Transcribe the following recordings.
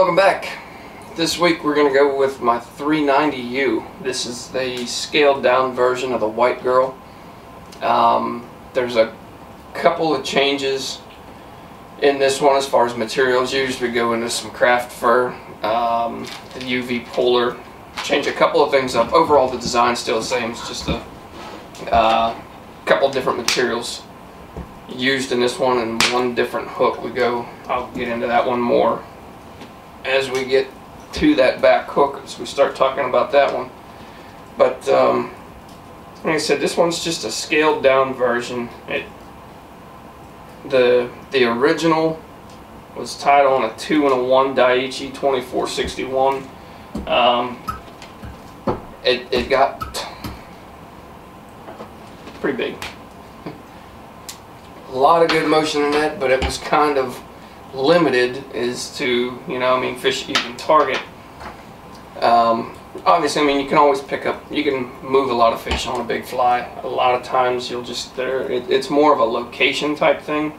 Welcome back. This week we're going to go with my 390U. This is the scaled down version of the White Girl. Um, there's a couple of changes in this one as far as materials. Usually we go into some craft fur, um, the UV polar, change a couple of things up. Overall the design still the same, it's just a uh, couple different materials used in this one and one different hook. We go, I'll get into that one more as we get to that back hook as we start talking about that one. But um, like I said, this one's just a scaled down version. It the the original was tied on a two and a one Daiichi 2461. Um, it it got pretty big. a lot of good motion in that, but it was kind of limited as to, you know, I mean, fish you can target. Um, obviously, I mean, you can always pick up, you can move a lot of fish on a big fly. A lot of times you'll just, there, it, it's more of a location type thing,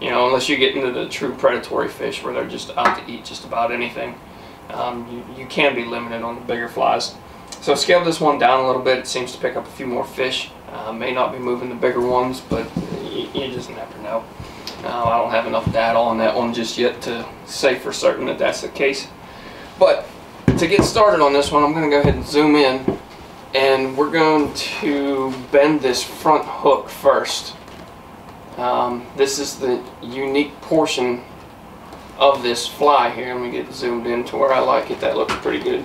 you know, unless you get into the true predatory fish where they're just out to eat just about anything. Um, you, you can be limited on the bigger flies. So scale this one down a little bit. It seems to pick up a few more fish. Uh, may not be moving the bigger ones, but you, you just never know. Uh, I don't have enough data on that one just yet to say for certain that that's the case. But to get started on this one, I'm going to go ahead and zoom in and we're going to bend this front hook first. Um, this is the unique portion of this fly here. Let me get zoomed in to where I like it. That looks pretty good.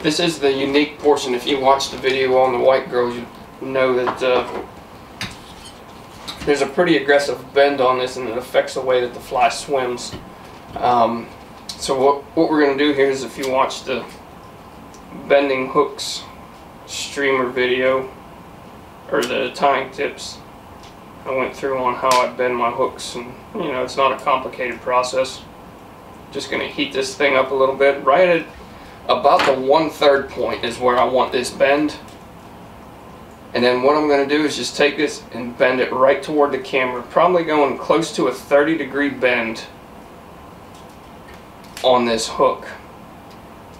This is the unique portion. If you watch the video on the white girls, you know that uh, there's a pretty aggressive bend on this and it affects the way that the fly swims. Um, so what, what we're going to do here is if you watch the bending hooks streamer video or the tying tips I went through on how I bend my hooks and you know it's not a complicated process. Just gonna heat this thing up a little bit. Right at about the one-third point is where I want this bend and then what I'm going to do is just take this and bend it right toward the camera, probably going close to a 30 degree bend on this hook.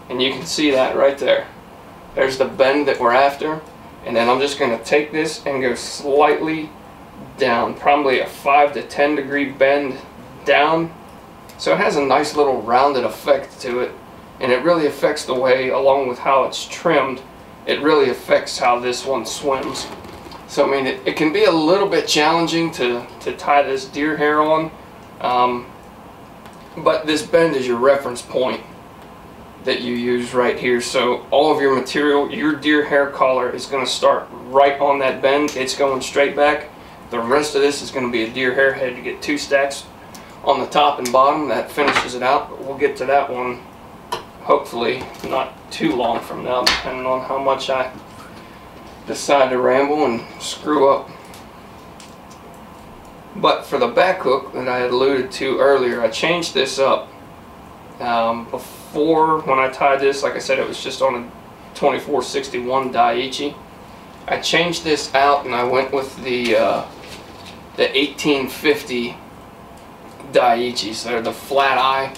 And you can see that right there. There's the bend that we're after. And then I'm just going to take this and go slightly down, probably a 5 to 10 degree bend down. So it has a nice little rounded effect to it. And it really affects the way, along with how it's trimmed, it really affects how this one swims. So I mean, it, it can be a little bit challenging to, to tie this deer hair on, um, but this bend is your reference point that you use right here. So all of your material, your deer hair collar is going to start right on that bend. It's going straight back. The rest of this is going to be a deer hair head. You get two stacks on the top and bottom. That finishes it out, but we'll get to that one hopefully not too long from now, depending on how much I decide to ramble and screw up. But for the back hook that I had alluded to earlier, I changed this up. Um, before, when I tied this, like I said, it was just on a 2461 Daiichi. I changed this out and I went with the uh, the 1850 Daiichis. They're the flat eye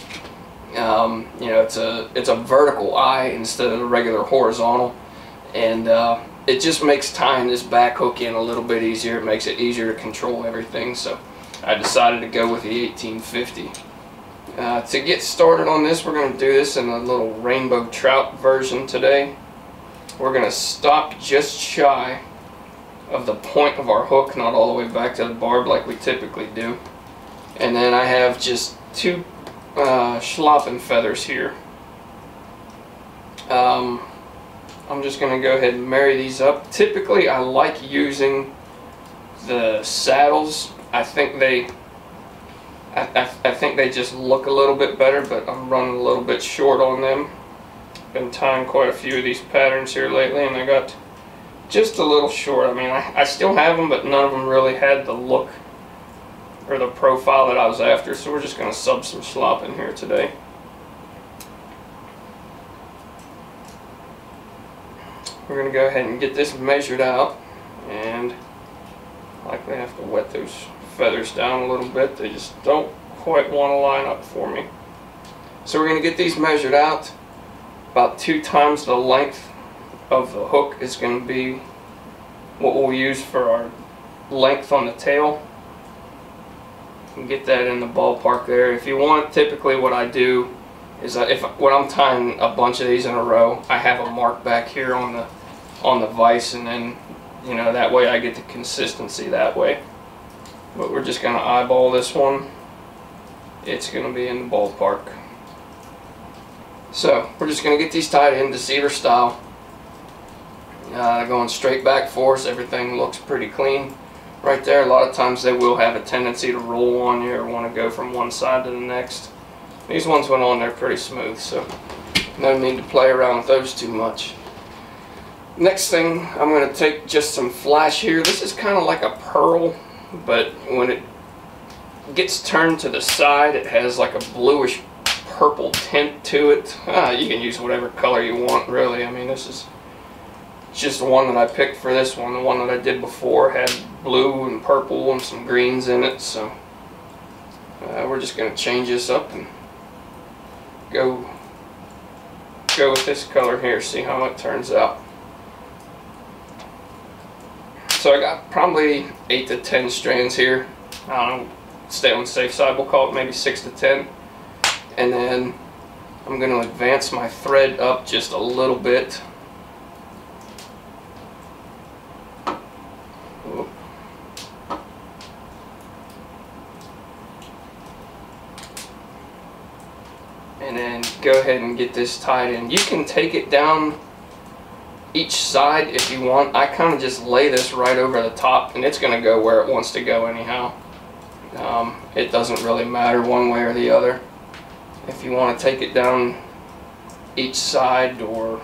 um, you know, it's a it's a vertical eye instead of a regular horizontal, and uh, it just makes tying this back hook in a little bit easier. It makes it easier to control everything. So I decided to go with the 1850. Uh, to get started on this, we're going to do this in a little rainbow trout version today. We're going to stop just shy of the point of our hook, not all the way back to the barb like we typically do. And then I have just two uh, schlappen feathers here. Um, I'm just going to go ahead and marry these up. Typically I like using the saddles. I think they I, I, I, think they just look a little bit better, but I'm running a little bit short on them. I've been tying quite a few of these patterns here lately, and I got just a little short. I mean, I, I still have them, but none of them really had the look or the profile that I was after. So we're just going to sub some slop in here today. We're going to go ahead and get this measured out and likely have to wet those feathers down a little bit. They just don't quite want to line up for me. So we're going to get these measured out. About two times the length of the hook is going to be what we'll use for our length on the tail. And get that in the ballpark there. If you want, typically what I do is if when I'm tying a bunch of these in a row, I have a mark back here on the on the vise, and then you know that way I get the consistency that way. But we're just gonna eyeball this one. It's gonna be in the ballpark. So we're just gonna get these tied in deceiver style. Uh, going straight back for us. Everything looks pretty clean right there. A lot of times they will have a tendency to roll on you or want to go from one side to the next. These ones went on there pretty smooth, so no need to play around with those too much. Next thing, I'm going to take just some flash here. This is kind of like a pearl, but when it gets turned to the side, it has like a bluish purple tint to it. Ah, you can use whatever color you want, really. I mean, this is just the one that I picked for this one. The one that I did before had blue and purple and some greens in it, so uh, we're just going to change this up and go go with this color here, see how it turns out. So I got probably 8 to 10 strands here. I don't know, stay on the safe side, we'll call it maybe 6 to 10. And then I'm going to advance my thread up just a little bit and then go ahead and get this tied in. You can take it down each side if you want. I kind of just lay this right over the top and it's going to go where it wants to go anyhow. Um, it doesn't really matter one way or the other. If you want to take it down each side or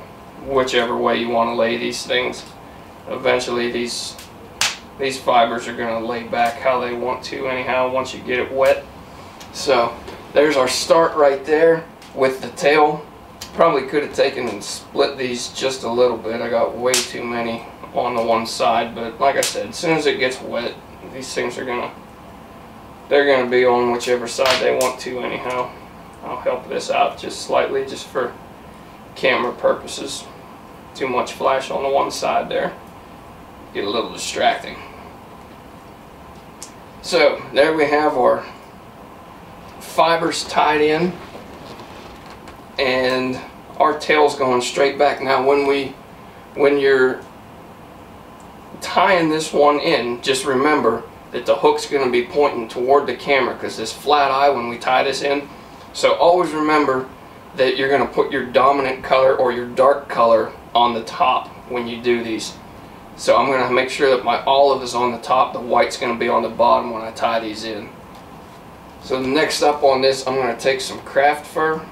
whichever way you want to lay these things, eventually these these fibers are going to lay back how they want to anyhow once you get it wet. So there's our start right there with the tail. Probably could have taken and split these just a little bit. I got way too many on the one side, but like I said, as soon as it gets wet, these things are gonna they're gonna be on whichever side they want to anyhow. I'll help this out just slightly just for camera purposes. Too much flash on the one side there. Get a little distracting. So there we have our fibers tied in and our tail's going straight back. Now when we when you're tying this one in, just remember that the hook's going to be pointing toward the camera because this flat eye when we tie this in. So always remember that you're going to put your dominant color or your dark color on the top when you do these. So I'm going to make sure that my olive is on the top, the white's going to be on the bottom when I tie these in. So next up on this, I'm going to take some craft fur.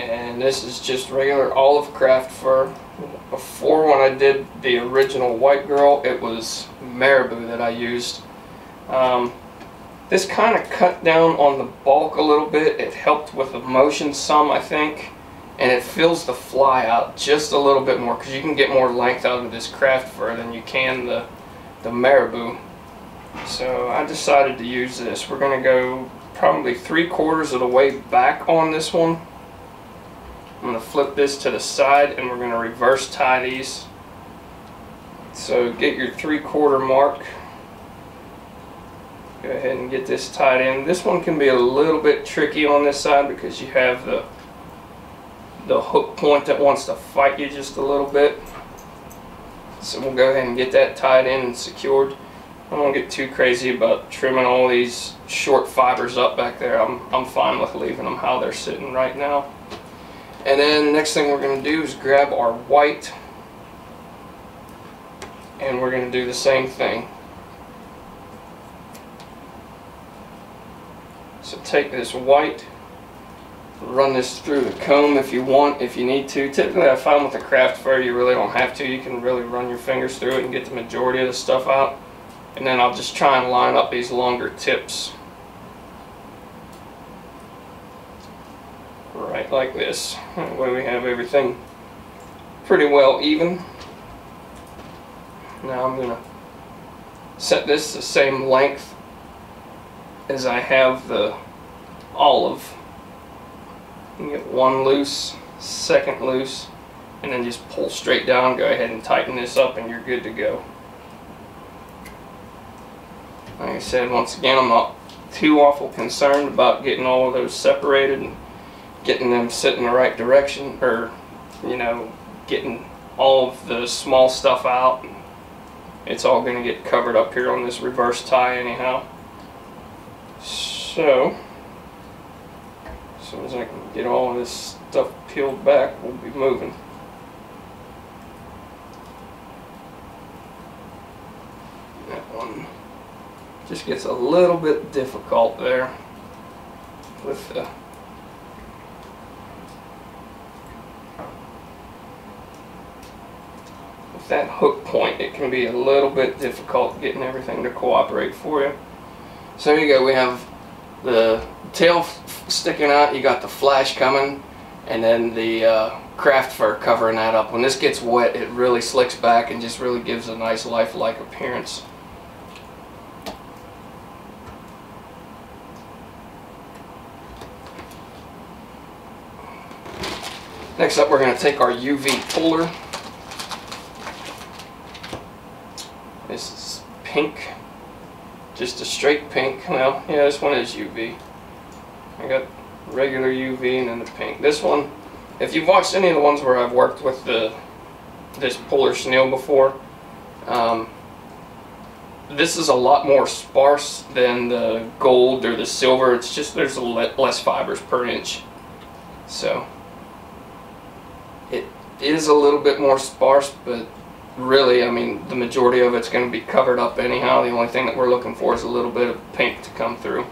And this is just regular olive craft fur. Before when I did the original white girl, it was marabou that I used. Um, this kind of cut down on the bulk a little bit. It helped with the motion some, I think. And it fills the fly out just a little bit more because you can get more length out of this craft fur than you can the, the marabou. So I decided to use this. We're going to go probably three quarters of the way back on this one. I'm going to flip this to the side and we're going to reverse tie these. So get your three quarter mark. Go ahead and get this tied in. This one can be a little bit tricky on this side because you have the the hook point that wants to fight you just a little bit. So we'll go ahead and get that tied in and secured. I don't get too crazy about trimming all these short fibers up back there. I'm, I'm fine with leaving them how they're sitting right now. And then next thing we're going to do is grab our white and we're going to do the same thing. So take this white, run this through the comb if you want, if you need to. Typically I find with the craft fur you really don't have to. You can really run your fingers through it and get the majority of the stuff out and then I'll just try and line up these longer tips right like this that way we have everything pretty well even now I'm gonna set this the same length as I have the olive. You get one loose, second loose, and then just pull straight down, go ahead and tighten this up and you're good to go. Like I said, once again, I'm not too awful concerned about getting all of those separated getting them sit in the right direction or, you know, getting all of the small stuff out. It's all going to get covered up here on this reverse tie anyhow. So, as soon as I can get all of this stuff peeled back, we'll be moving. That one just gets a little bit difficult there with the that hook point it can be a little bit difficult getting everything to cooperate for you. So here you go we have the tail sticking out you got the flash coming and then the uh, craft fur covering that up. When this gets wet it really slicks back and just really gives a nice lifelike appearance. Next up, we're going to take our UV polar. This is pink, just a straight pink. Well, yeah, this one is UV. I got regular UV and then the pink. This one, if you've watched any of the ones where I've worked with the this polar chenille before, um, this is a lot more sparse than the gold or the silver. It's just there's a less fibers per inch. So it is a little bit more sparse, but really, I mean, the majority of it's going to be covered up anyhow. The only thing that we're looking for is a little bit of pink to come through.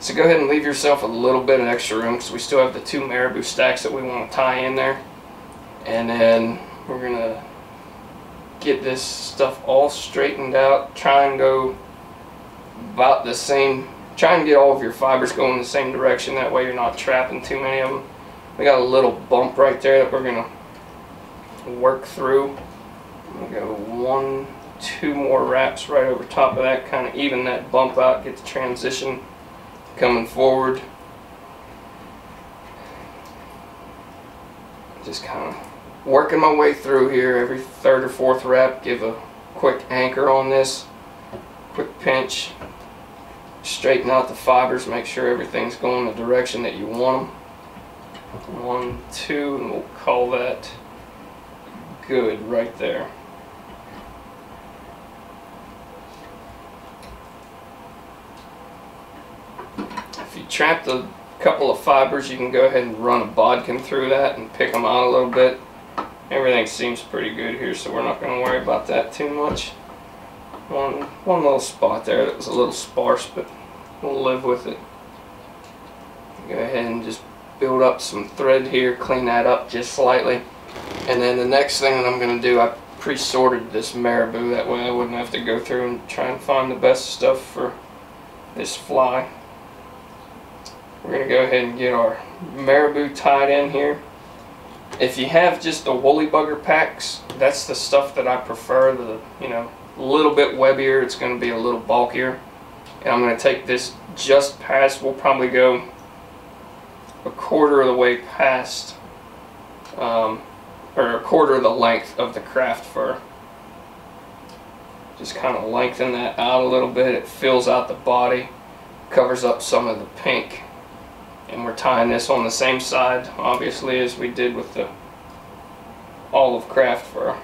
So go ahead and leave yourself a little bit of extra room because we still have the two marabou stacks that we want to tie in there. And then we're going to get this stuff all straightened out. Try and go about the same, try and get all of your fibers going the same direction. That way you're not trapping too many of them. We got a little bump right there that we're going to work through. Go one, two more wraps right over top of that, kind of even that bump out, get the transition coming forward. Just kind of working my way through here every third or fourth wrap, give a quick anchor on this, quick pinch, straighten out the fibers, make sure everything's going the direction that you want them. One, two, and we'll call that good right there. If trap the couple of fibers, you can go ahead and run a bodkin through that and pick them out a little bit. Everything seems pretty good here, so we're not going to worry about that too much. One, one little spot there that was a little sparse, but we'll live with it. Go ahead and just build up some thread here, clean that up just slightly. And then the next thing that I'm going to do, I pre-sorted this marabou. That way I wouldn't have to go through and try and find the best stuff for this fly. We're going to go ahead and get our marabou tied in here. If you have just the woolly bugger packs, that's the stuff that I prefer. The, you know, a little bit webbier. It's going to be a little bulkier. And I'm going to take this just past, we'll probably go a quarter of the way past um, or a quarter of the length of the craft fur. Just kind of lengthen that out a little bit. It fills out the body, covers up some of the pink. And we're tying this on the same side, obviously, as we did with the olive craft fur.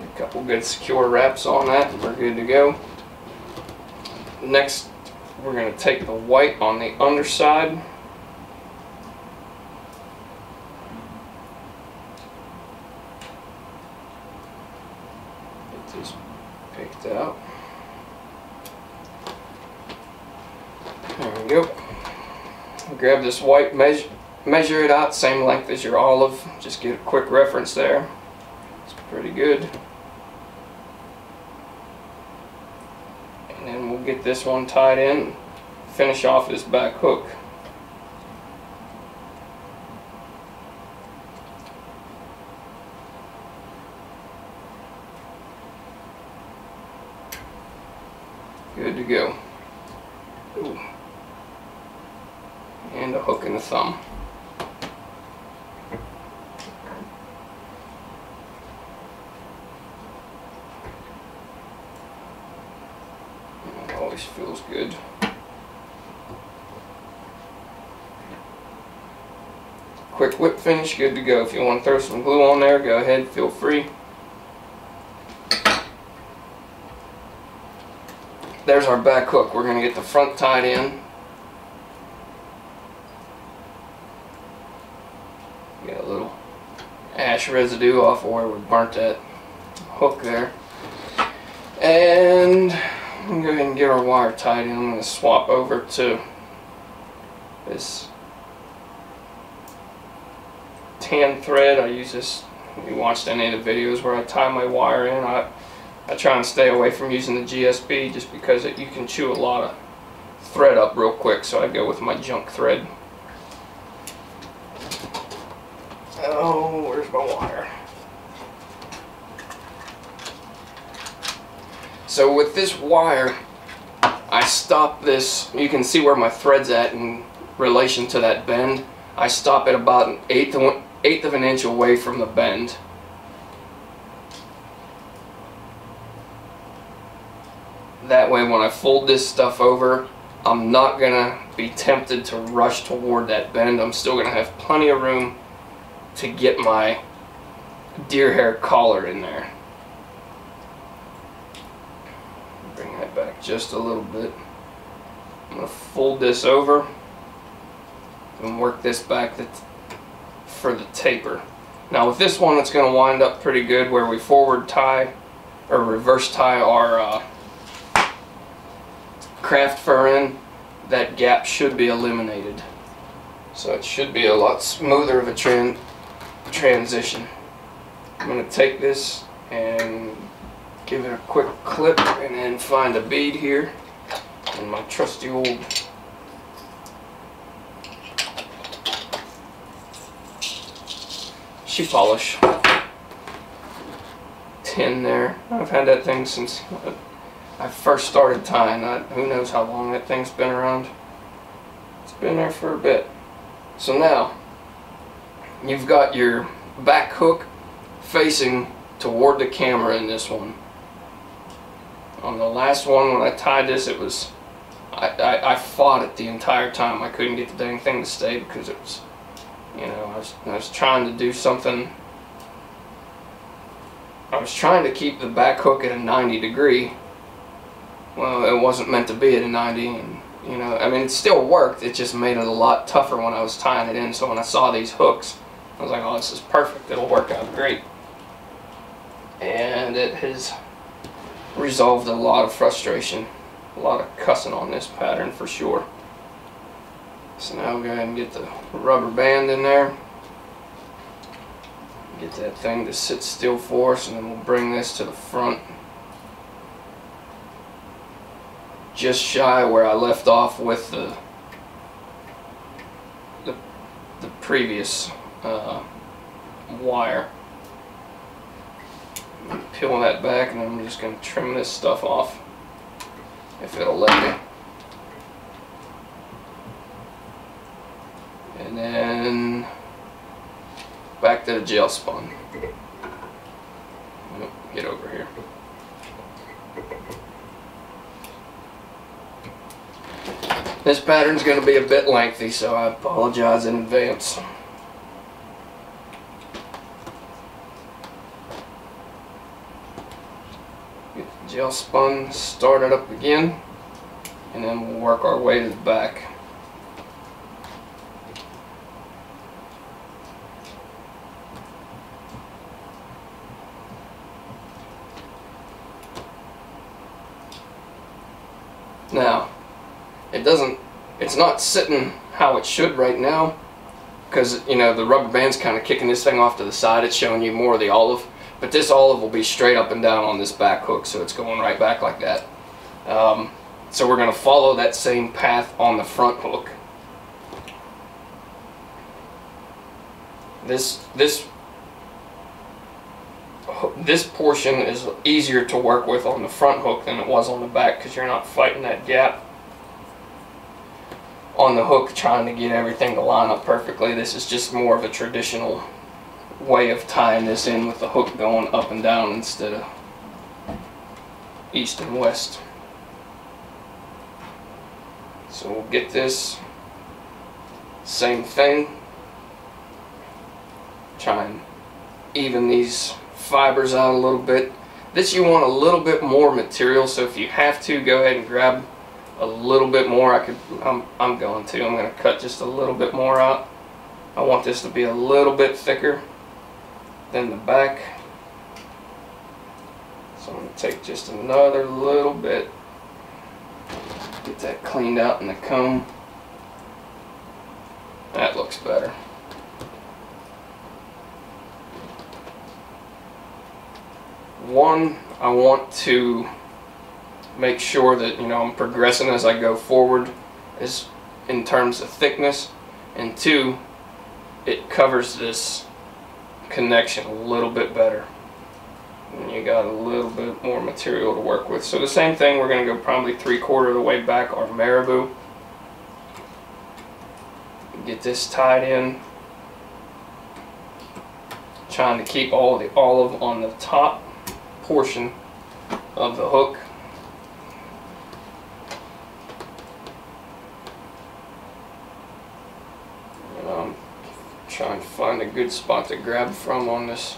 A couple good secure wraps on that and we're good to go. Next we're going to take the white on the underside. Get these picked out. There we go. Grab this white, measure, measure it out, same length as your olive. Just get a quick reference there. It's pretty good. And then we'll get this one tied in, finish off this back hook. to go. Ooh. And a hook in the thumb. It always feels good. Quick whip finish, good to go. If you want to throw some glue on there, go ahead, feel free. There's our back hook. We're going to get the front tied in. Get a little ash residue off of where we burnt that hook there. And I'm going to go ahead and get our wire tied in. I'm going to swap over to this tan thread. I use this, if you watched any of the videos where I tie my wire in, I, I try and stay away from using the GSB just because it, you can chew a lot of thread up real quick, so I go with my junk thread. Oh, where's my wire? So with this wire, I stop this, you can see where my thread's at in relation to that bend. I stop at about an eighth of, eighth of an inch away from the bend. That way when I fold this stuff over, I'm not going to be tempted to rush toward that bend. I'm still going to have plenty of room to get my deer hair collar in there. Bring that back just a little bit. I'm going to fold this over and work this back for the taper. Now with this one it's going to wind up pretty good where we forward tie or reverse tie our uh, craft fur in, that gap should be eliminated. So it should be a lot smoother of a tran transition. I'm going to take this and give it a quick clip and then find a bead here and my trusty old shoe polish tin there. I've had that thing since uh, I first started tying. I, who knows how long that thing's been around. It's been there for a bit. So now, you've got your back hook facing toward the camera in this one. On the last one, when I tied this, it was, I, I, I fought it the entire time. I couldn't get the dang thing to stay because it was you know, was, I was trying to do something. I was trying to keep the back hook at a 90 degree. Well, it wasn't meant to be at a 90, and you know, I mean, it still worked. It just made it a lot tougher when I was tying it in. So when I saw these hooks, I was like, oh, this is perfect. It'll work out great. And it has resolved a lot of frustration, a lot of cussing on this pattern for sure. So now we'll go ahead and get the rubber band in there. Get that thing to sit still for us and then we'll bring this to the front. Just shy where I left off with the the, the previous uh, wire. Peel that back and I'm just going to trim this stuff off if it'll let me. And then back to the gel spun. Oh, get over here. This pattern's going to be a bit lengthy, so I apologize in advance. Get the gel spun started up again, and then we'll work our way to the back. Now, it doesn't, it's not sitting how it should right now because, you know, the rubber band's kind of kicking this thing off to the side. It's showing you more of the olive. But this olive will be straight up and down on this back hook, so it's going right back like that. Um, so we're going to follow that same path on the front hook. This, this this portion is easier to work with on the front hook than it was on the back because you're not fighting that gap on the hook trying to get everything to line up perfectly. This is just more of a traditional way of tying this in with the hook going up and down instead of east and west. So we'll get this same thing. Try and even these fibers out a little bit. This you want a little bit more material, so if you have to, go ahead and grab a little bit more. I could, I'm, I'm going to. I'm going to cut just a little bit more out. I want this to be a little bit thicker than the back. So I'm going to take just another little bit. Get that cleaned out in the comb. That looks better. One, I want to make sure that you know I'm progressing as I go forward is in terms of thickness. And two it covers this connection a little bit better. And you got a little bit more material to work with. So the same thing we're going to go probably three quarter of the way back our marabou. Get this tied in. Trying to keep all the olive on the top portion of the hook try and find a good spot to grab from on this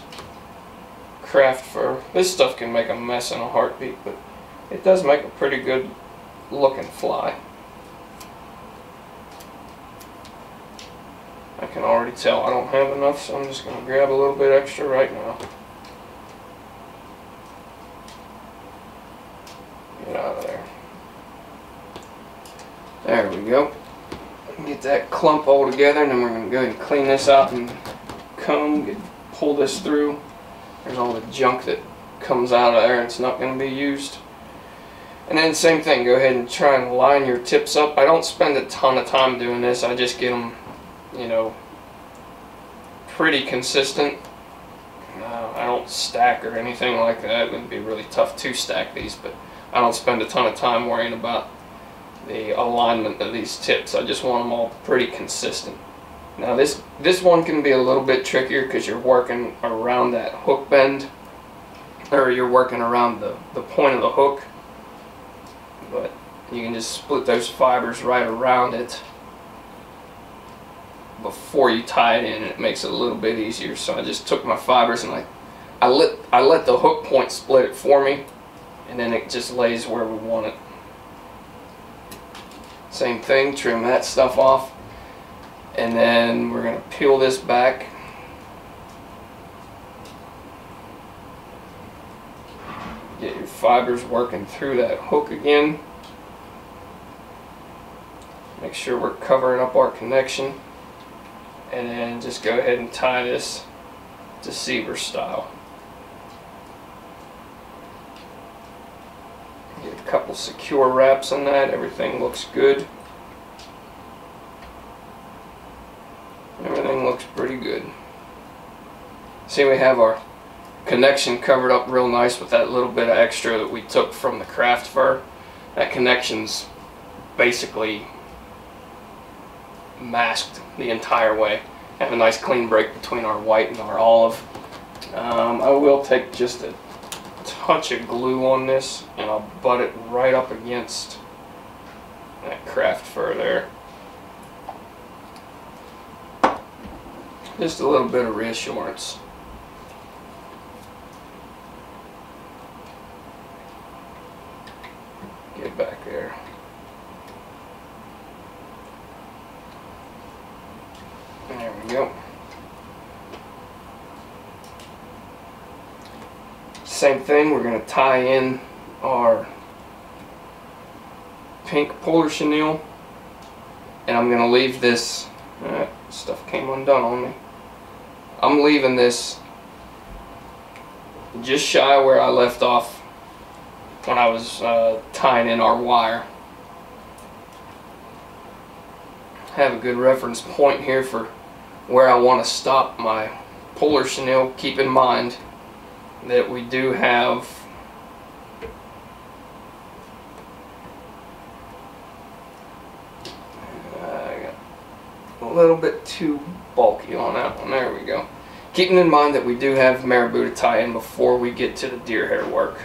craft fur. This stuff can make a mess in a heartbeat, but it does make a pretty good looking fly. I can already tell I don't have enough, so I'm just going to grab a little bit extra right now. Get out of there. There we go clump all together and then we're going to go ahead and clean this out and comb, get, pull this through. There's all the junk that comes out of there. It's not going to be used. And then same thing, go ahead and try and line your tips up. I don't spend a ton of time doing this. I just get them, you know, pretty consistent. Uh, I don't stack or anything like that. It would be really tough to stack these, but I don't spend a ton of time worrying about the alignment of these tips. I just want them all pretty consistent. Now this this one can be a little bit trickier because you're working around that hook bend or you're working around the, the point of the hook but you can just split those fibers right around it before you tie it in and it makes it a little bit easier so I just took my fibers and I I let I let the hook point split it for me and then it just lays where we want it same thing, trim that stuff off. And then we're going to peel this back. Get your fibers working through that hook again. Make sure we're covering up our connection. And then just go ahead and tie this deceiver style. Couple secure wraps on that. Everything looks good. Everything looks pretty good. See we have our connection covered up real nice with that little bit of extra that we took from the craft fur. That connection's basically masked the entire way. Have a nice clean break between our white and our olive. Um, I will take just a touch of glue on this and I'll butt it right up against that craft fur there. Just a little bit of reassurance. Get back there. There we go. Same thing, we're going to tie in our pink polar chenille and I'm going to leave this, uh, stuff came undone on me. I'm leaving this just shy where I left off when I was uh, tying in our wire. I Have a good reference point here for where I want to stop my polar chenille. Keep in mind that we do have uh, a little bit too bulky on that one. There we go. Keeping in mind that we do have marabou to tie in before we get to the deer hair work.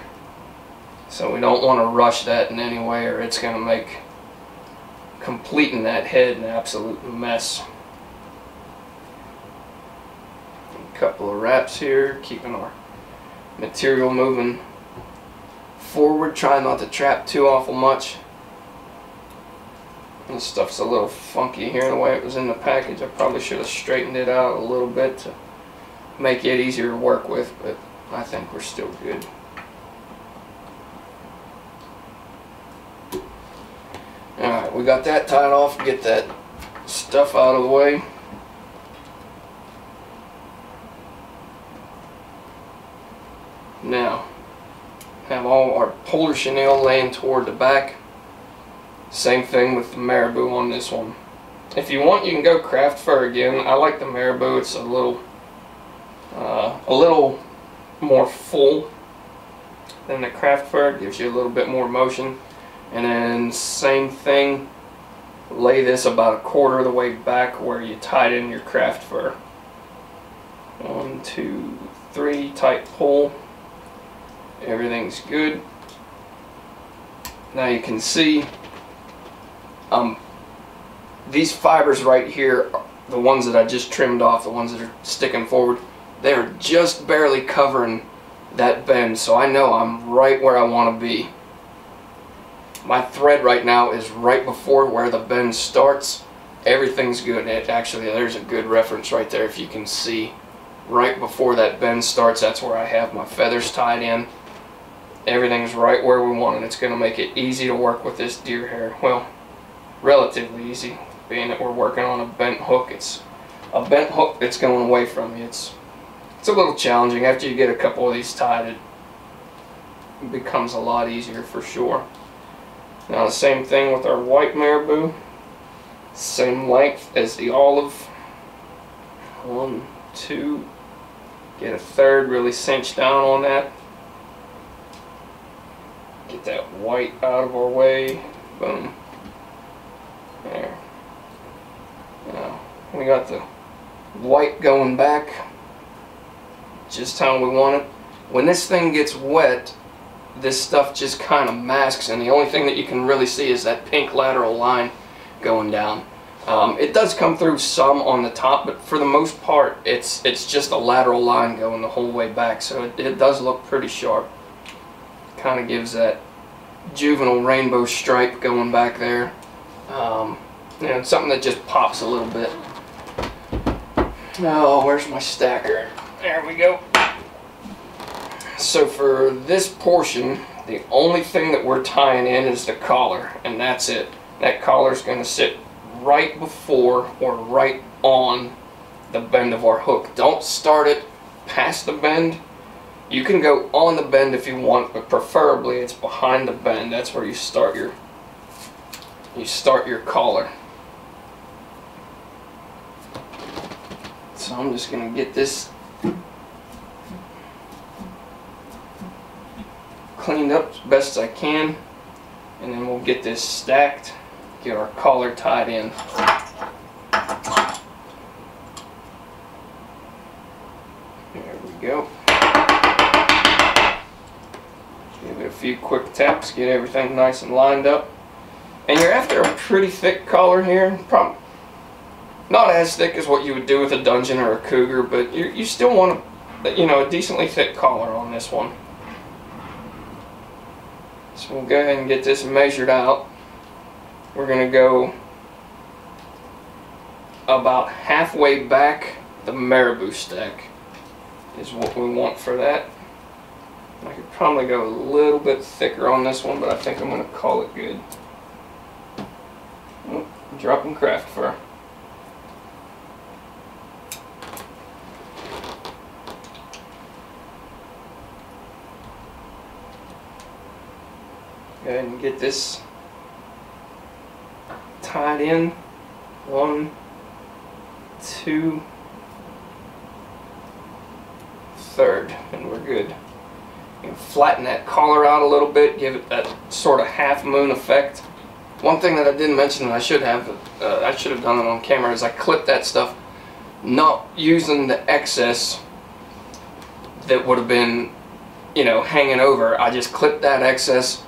So we don't want to rush that in any way or it's going to make completing that head an absolute mess. A couple of wraps here, keeping our material moving forward, trying not to trap too awful much. This stuff's a little funky here the way it was in the package. I probably should have straightened it out a little bit to make it easier to work with, but I think we're still good. Alright, we got that tied off, get that stuff out of the way. Now, have all our polar chenille laying toward the back. Same thing with the marabou on this one. If you want, you can go craft fur again. I like the marabou. It's a little, uh, a little more full than the craft fur. It gives you a little bit more motion. And then same thing, lay this about a quarter of the way back where you tied in your craft fur. One, two, three, tight pull. Everything's good. Now you can see um, these fibers right here, the ones that I just trimmed off, the ones that are sticking forward, they're just barely covering that bend. So I know I'm right where I want to be. My thread right now is right before where the bend starts. Everything's good. It actually, there's a good reference right there if you can see. Right before that bend starts, that's where I have my feathers tied in. Everything's right where we want it. It's going to make it easy to work with this deer hair. Well, relatively easy, being that we're working on a bent hook. It's a bent hook that's going away from you. It's it's a little challenging. After you get a couple of these tied, it becomes a lot easier for sure. Now the same thing with our white marabou. Same length as the olive. One, two, get a third really cinch down on that. Get that white out of our way. Boom. There. Now, we got the white going back just how we want it. When this thing gets wet, this stuff just kind of masks and the only thing that you can really see is that pink lateral line going down. Um, it does come through some on the top, but for the most part, it's it's just a lateral line going the whole way back, so it, it does look pretty sharp. Kind of gives that juvenile rainbow stripe going back there. Um, you know, something that just pops a little bit. Oh, where's my stacker? There we go. So for this portion, the only thing that we're tying in is the collar, and that's it. That collar is going to sit right before or right on the bend of our hook. Don't start it past the bend. You can go on the bend if you want, but preferably it's behind the bend. That's where you start your you start your collar. So I'm just going to get this cleaned up as best as I can and then we'll get this stacked get our collar tied in there we go few quick taps get everything nice and lined up and you're after a pretty thick collar here probably not as thick as what you would do with a dungeon or a cougar but you, you still want a, you know a decently thick collar on this one so we'll go ahead and get this measured out. We're going to go about halfway back the marabou stack is what we want for that. I could probably go a little bit thicker on this one, but I think I'm going to call it good. Oh, dropping craft fur. Go ahead and get this tied in. One, two, third, and we're good. You flatten that collar out a little bit, give it that sort of half moon effect. One thing that I didn't mention I should have, uh, I should have done it on camera, is I clipped that stuff not using the excess that would have been, you know, hanging over. I just clipped that excess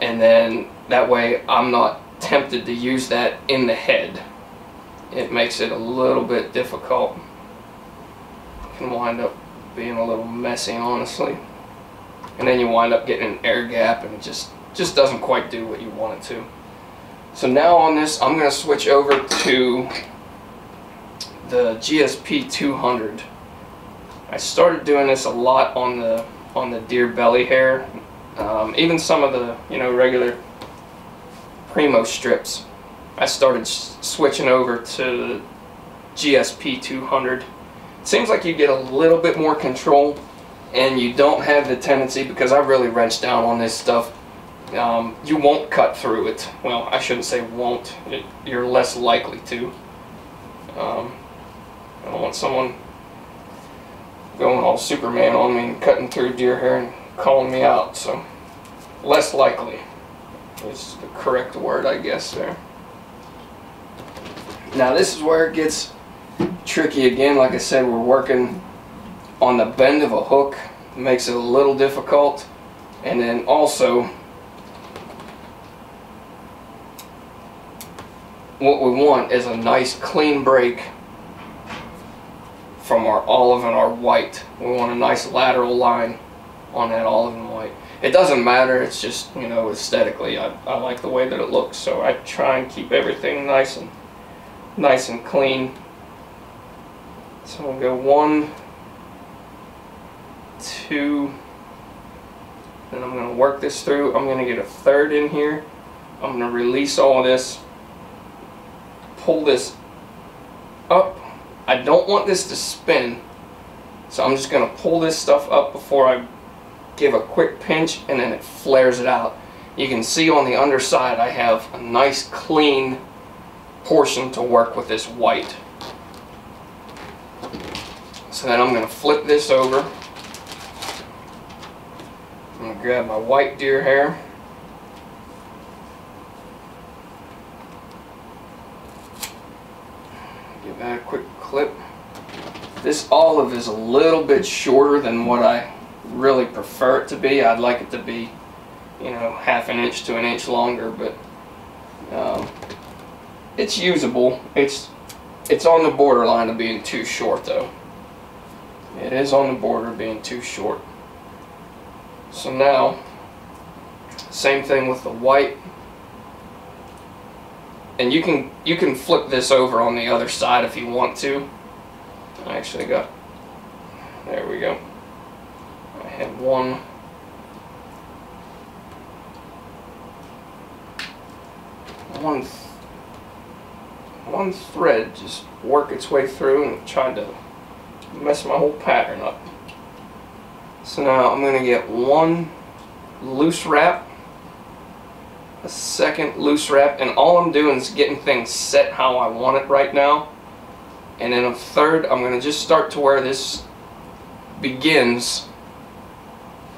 and then that way I'm not tempted to use that in the head. It makes it a little bit difficult. Can wind up being a little messy, honestly. And then you wind up getting an air gap and it just, just doesn't quite do what you want it to. So now on this, I'm going to switch over to the GSP 200. I started doing this a lot on the on the deer belly hair, um, even some of the you know regular Primo strips. I started switching over to GSP 200. It seems like you get a little bit more control and you don't have the tendency, because I really wrenched down on this stuff, um, you won't cut through it. Well, I shouldn't say won't. It, you're less likely to. Um, I don't want someone going all Superman on me and cutting through deer hair and calling me out. So, less likely is the correct word, I guess, there. Now, this is where it gets tricky again. Like I said, we're working on the bend of a hook. Makes it a little difficult. And then also, what we want is a nice clean break from our olive and our white. We want a nice lateral line on that olive and white. It doesn't matter, it's just, you know, aesthetically, I, I like the way that it looks, so I try and keep everything nice and nice and clean. So we'll go one, two, and I'm going to work this through. I'm going to get a third in here. I'm going to release all this, pull this up I don't want this to spin. So I'm just going to pull this stuff up before I give a quick pinch and then it flares it out. You can see on the underside I have a nice clean portion to work with this white. So then I'm going to flip this over. Grab my white deer hair. Give that a quick clip. This olive is a little bit shorter than what I really prefer it to be. I'd like it to be, you know, half an inch to an inch longer, but um, it's usable. It's it's on the borderline of being too short, though. It is on the border of being too short. So now, same thing with the white. And you can you can flip this over on the other side if you want to. I actually got there we go. I had one. One one thread just work its way through and tried to mess my whole pattern up so now I'm going to get one loose wrap a second loose wrap and all I'm doing is getting things set how I want it right now. And then a third I'm going to just start to where this begins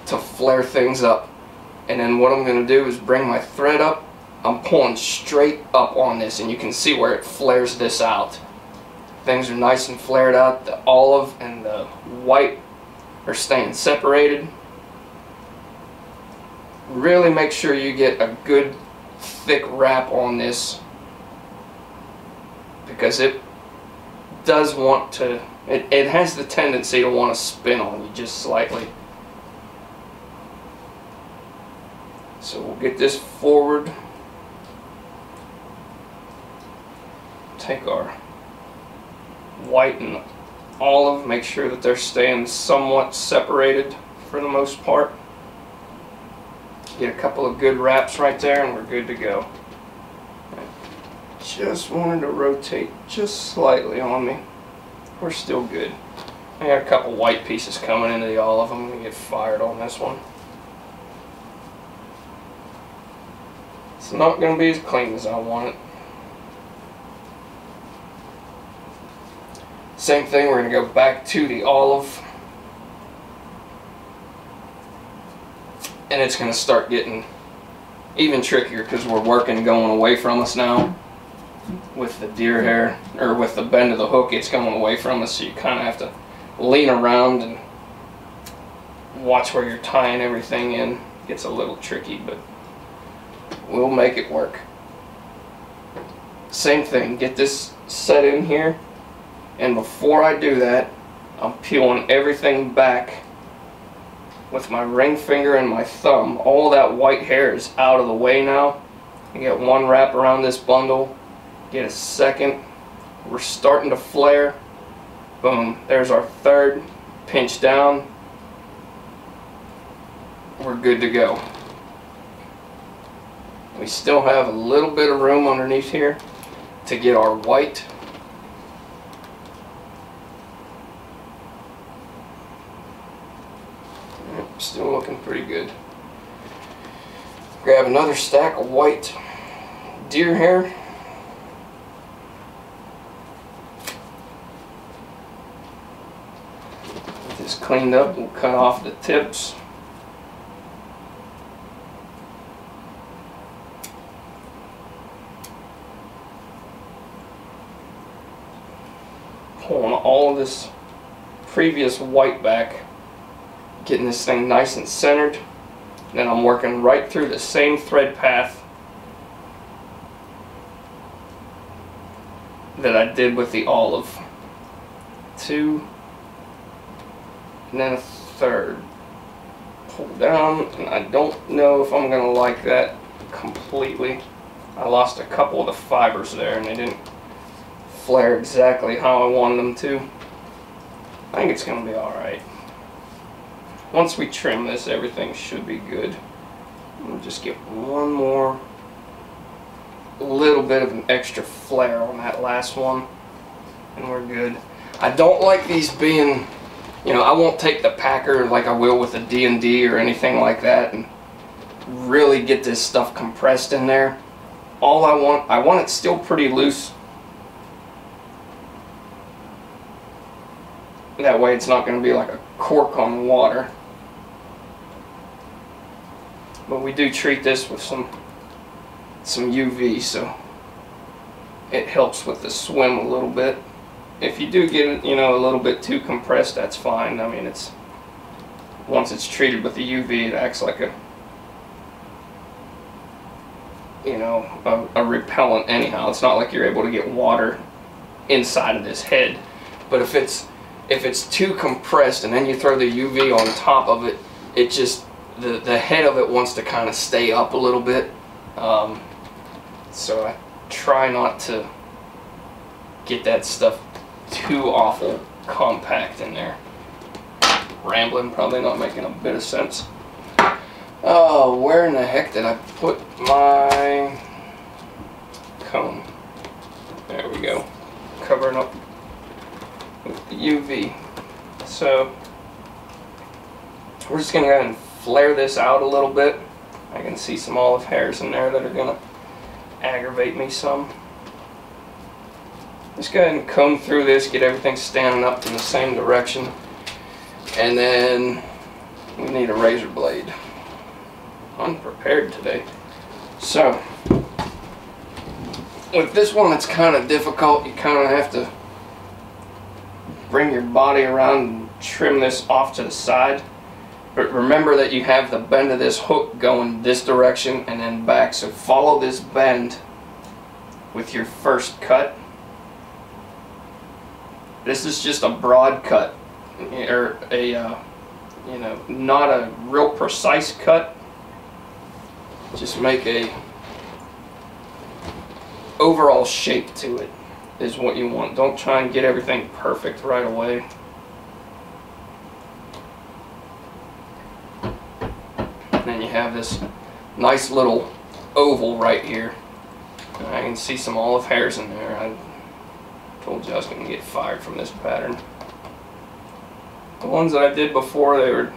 to flare things up. And then what I'm going to do is bring my thread up. I'm pulling straight up on this and you can see where it flares this out. Things are nice and flared out. The olive and the white are staying separated really make sure you get a good thick wrap on this because it does want to it, it has the tendency to want to spin on you just slightly. So we'll get this forward. Take our white and olive make sure that they're staying somewhat separated for the most part Get a couple of good wraps right there and we're good to go. Just wanted to rotate just slightly on me. We're still good. I got a couple white pieces coming into the olive. I'm going to get fired on this one. It's not going to be as clean as I want it. Same thing, we're going to go back to the olive. And it's going to start getting even trickier because we're working going away from us now. With the deer hair or with the bend of the hook it's going away from us so you kind of have to lean around and watch where you're tying everything in. It gets a little tricky but we'll make it work. Same thing get this set in here and before I do that I'm peeling everything back with my ring finger and my thumb. All that white hair is out of the way now. You get one wrap around this bundle, get a second. We're starting to flare. Boom, there's our third. Pinch down. We're good to go. We still have a little bit of room underneath here to get our white Still looking pretty good. Grab another stack of white deer hair. Get this cleaned up, we'll cut off the tips. Pulling all this previous white back getting this thing nice and centered. Then I'm working right through the same thread path that I did with the olive. Two, and then a third. Pull down, and I don't know if I'm going to like that completely. I lost a couple of the fibers there, and they didn't flare exactly how I wanted them to. I think it's going to be alright. Once we trim this, everything should be good. We'll just get one more little bit of an extra flare on that last one and we're good. I don't like these being, you know, I won't take the packer like I will with a D&D or anything like that and really get this stuff compressed in there. All I want, I want it still pretty loose. That way it's not going to be like a cork on water. But we do treat this with some some UV, so it helps with the swim a little bit. If you do get it, you know, a little bit too compressed, that's fine. I mean, it's once it's treated with the UV, it acts like a you know, a, a repellent anyhow. It's not like you're able to get water inside of this head. But if it's if it's too compressed and then you throw the UV on top of it, it just the, the head of it wants to kind of stay up a little bit. Um, so I try not to get that stuff too awful compact in there. Rambling, probably not making a bit of sense. Oh, where in the heck did I put my cone? There we go. Covering up with the UV. So, we're just going to go ahead and flare this out a little bit. I can see some olive hairs in there that are going to aggravate me some. Just go ahead and comb through this, get everything standing up in the same direction. And then we need a razor blade. Unprepared today. So, with this one it's kind of difficult. You kind of have to bring your body around and trim this off to the side. But remember that you have the bend of this hook going this direction and then back. So follow this bend with your first cut. This is just a broad cut, or a, uh, you know, not a real precise cut. Just make a overall shape to it is what you want. Don't try and get everything perfect right away. And then you have this nice little oval right here. I can see some olive hairs in there. I told you I was going to get fired from this pattern. The ones that I did before, they were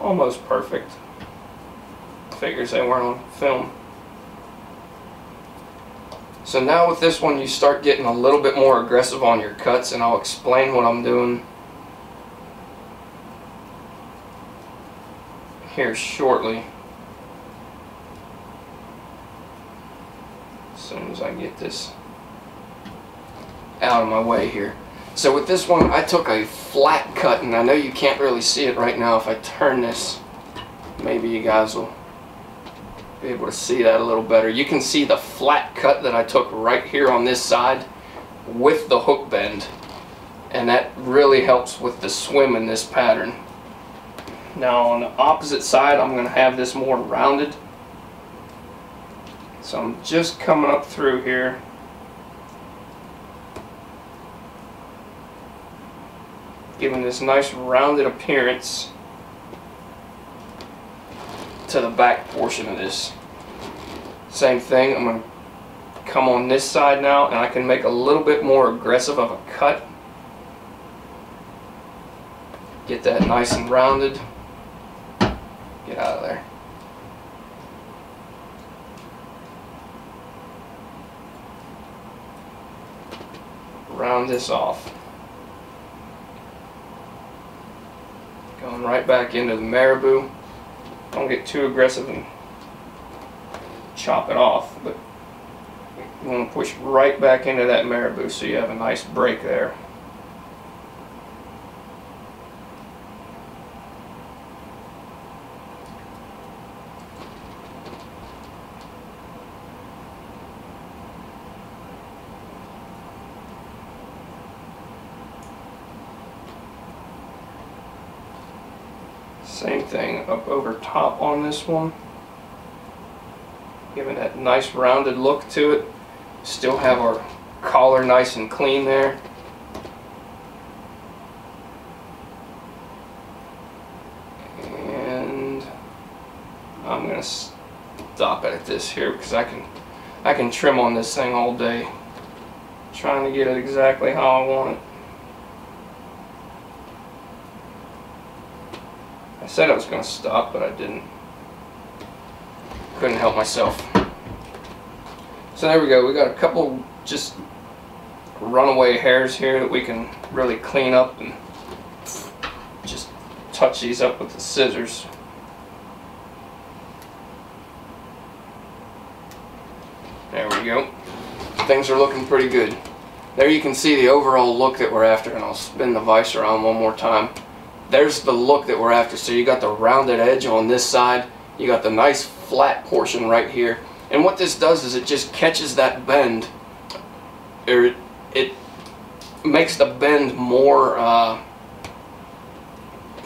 almost perfect. Figures they weren't on film. So now with this one, you start getting a little bit more aggressive on your cuts, and I'll explain what I'm doing here shortly. I get this out of my way here. So with this one, I took a flat cut, and I know you can't really see it right now. If I turn this, maybe you guys will be able to see that a little better. You can see the flat cut that I took right here on this side with the hook bend. And that really helps with the swim in this pattern. Now on the opposite side, I'm going to have this more rounded. So I'm just coming up through here. Giving this nice rounded appearance to the back portion of this. Same thing, I'm going to come on this side now and I can make a little bit more aggressive of a cut. Get that nice and rounded. Get out of there. Round this off. Going right back into the marabou. Don't get too aggressive and chop it off, but you want to push right back into that marabou so you have a nice break there. Up over top on this one. Giving that nice rounded look to it. Still have our collar nice and clean there. And I'm gonna stop at this here because I can I can trim on this thing all day. Trying to get it exactly how I want it. I said I was going to stop, but I didn't. Couldn't help myself. So there we go. We got a couple just runaway hairs here that we can really clean up and just touch these up with the scissors. There we go. Things are looking pretty good. There you can see the overall look that we're after, and I'll spin the vise around one more time there's the look that we're after. So you got the rounded edge on this side, you got the nice flat portion right here. And what this does is it just catches that bend, or it, it makes the bend more uh,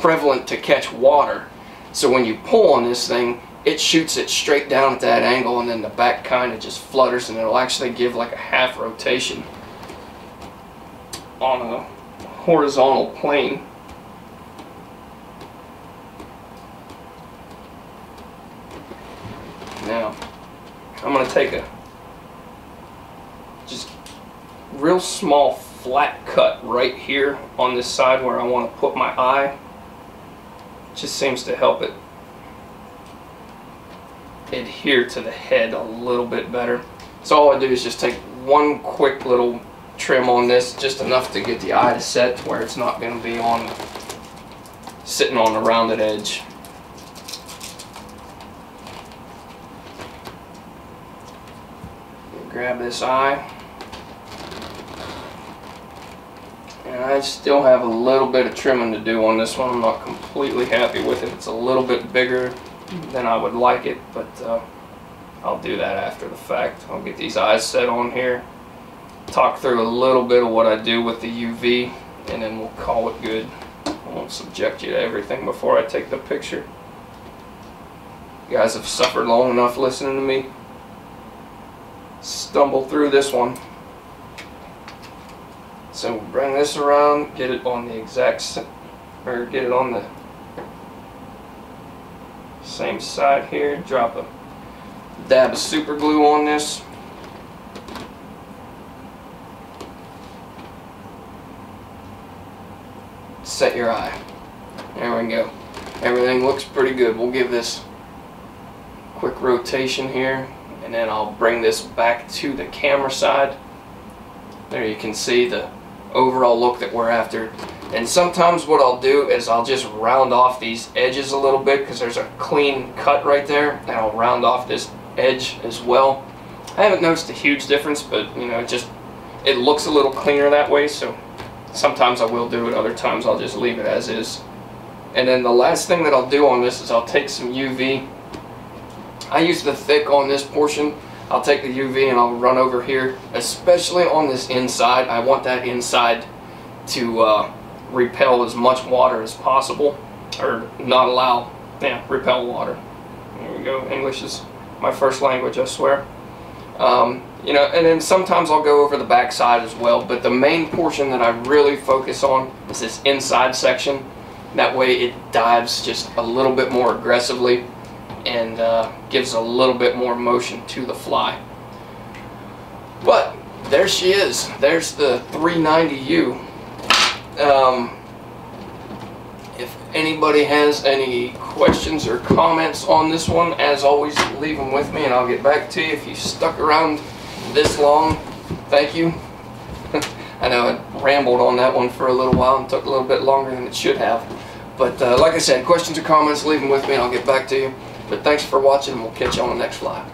prevalent to catch water. So when you pull on this thing, it shoots it straight down at that angle and then the back kind of just flutters and it'll actually give like a half rotation on a horizontal plane. Now, I'm going to take a just real small flat cut right here on this side where I want to put my eye. Just seems to help it adhere to the head a little bit better. So all I do is just take one quick little trim on this, just enough to get the eye to set to where it's not going to be on sitting on the rounded edge. Grab this eye. And I still have a little bit of trimming to do on this one. I'm not completely happy with it. It's a little bit bigger than I would like it, but uh, I'll do that after the fact. I'll get these eyes set on here, talk through a little bit of what I do with the UV, and then we'll call it good. I won't subject you to everything before I take the picture. You guys have suffered long enough listening to me stumble through this one. So bring this around, get it on the exact, or get it on the same side here, drop a dab of super glue on this. Set your eye. There we go. Everything looks pretty good. We'll give this quick rotation here and then I'll bring this back to the camera side there you can see the overall look that we're after and sometimes what I'll do is I'll just round off these edges a little bit because there's a clean cut right there and I'll round off this edge as well I haven't noticed a huge difference, but you know, it just it looks a little cleaner that way. So sometimes I will do it, other times I'll just leave it as is. And then the last thing that I'll do on this is I'll take some UV. I use the thick on this portion. I'll take the UV and I'll run over here, especially on this inside. I want that inside to uh, repel as much water as possible, or not allow, yeah, repel water. There we go. English is my first language, I swear. Um, you know, and then sometimes I'll go over the back side as well, but the main portion that I really focus on is this inside section. That way it dives just a little bit more aggressively and uh, gives a little bit more motion to the fly. But there she is. There's the 390U. Um, if anybody has any questions or comments on this one, as always, leave them with me and I'll get back to you. If you stuck around this long, thank you. I know I rambled on that one for a little while and took a little bit longer than it should have. But uh, like I said, questions or comments, leave them with me and I'll get back to you. But thanks for watching we'll catch you on the next fly.